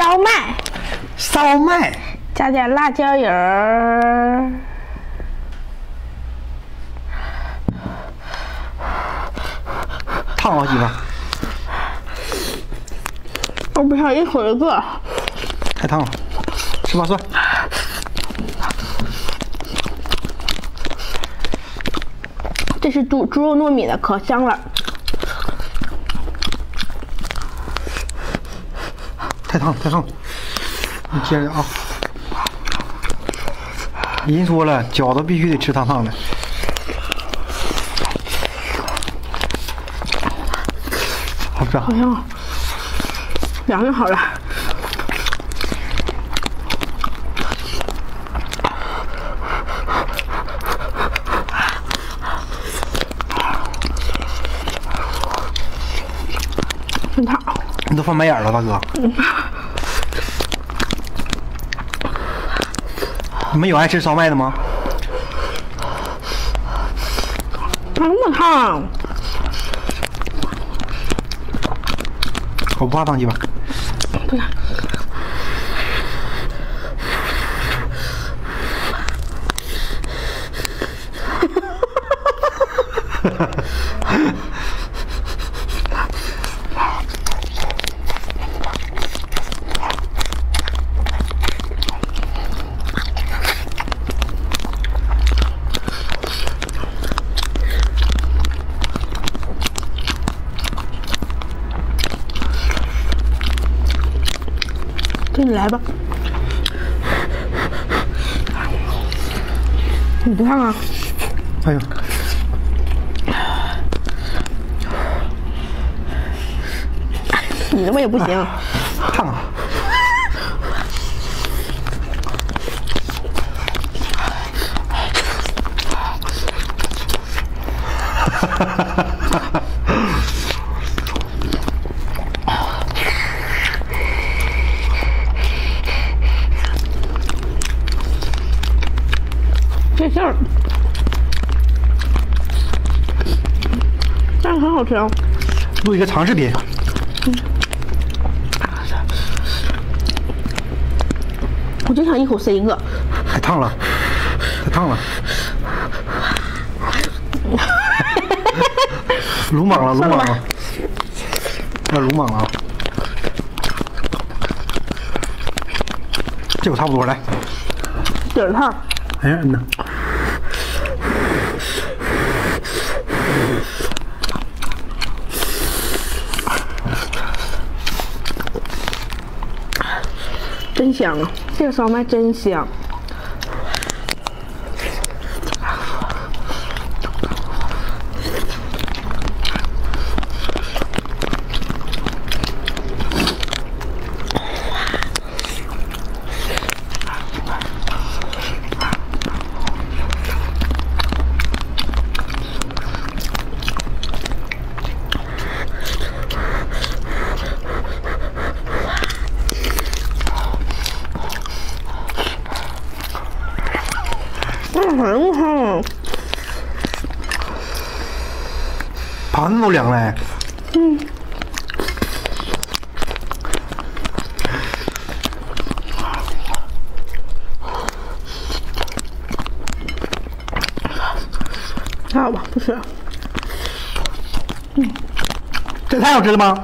烧麦，烧麦，加点辣椒油儿。烫啊，媳妇儿，我不想一口一个。太烫了，吃吧，蒜。这是猪猪肉糯米的，可香了。太烫了，太烫了。你接着啊。人说了，饺子必须得吃烫烫的。好吃啊好！香！凉就好了。真烫！你都翻白眼了，大哥。你们有爱吃烧麦的吗？咋那么烫？我不怕烫，媳妇儿。不 你来吧。你不烫啊？哎呦，你他妈也不行。烫啊！这 馅儿，但是很好吃啊。录一个长视频。我就想一口塞一个。太烫了，太烫了。鲁莽了，鲁莽了，有点鲁莽了啊！这口差不多，来。底儿烫，哎呀，嗯呐，真香啊！这个烧麦真香。嗯，很好。盘子都凉了。嗯还好吧，不吃嗯。这太好吃了吗？